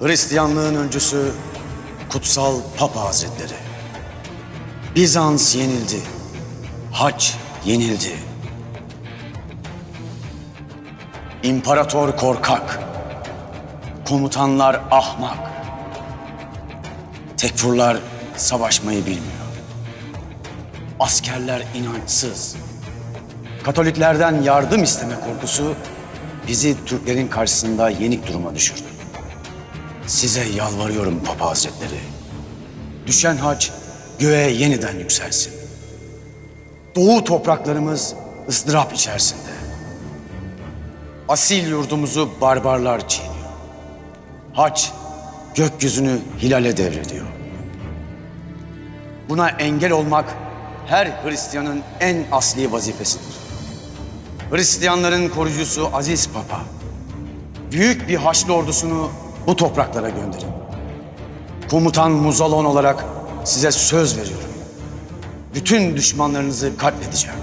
Hristiyanlığın öncüsü Kutsal Papa Hazretleri. Bizans yenildi. Hac yenildi. İmparator korkak. Komutanlar ahmak. Tekfurlar savaşmayı bilmiyor. Askerler inançsız. Katoliklerden yardım isteme korkusu bizi Türklerin karşısında yenik duruma düşürdü. Size yalvarıyorum Papa Hazretleri. Düşen hac göğe yeniden yükselsin. Doğu topraklarımız ızdırap içerisinde. Asil yurdumuzu barbarlar çiğniyor. Hac gökyüzünü hilale devrediyor. Buna engel olmak her Hristiyanın en asli vazifesidir. Hristiyanların koruyucusu Aziz Papa, büyük bir Haçlı ordusunu bu topraklara gönderin. Komutan Muzalon olarak size söz veriyorum. Bütün düşmanlarınızı katledeceğim.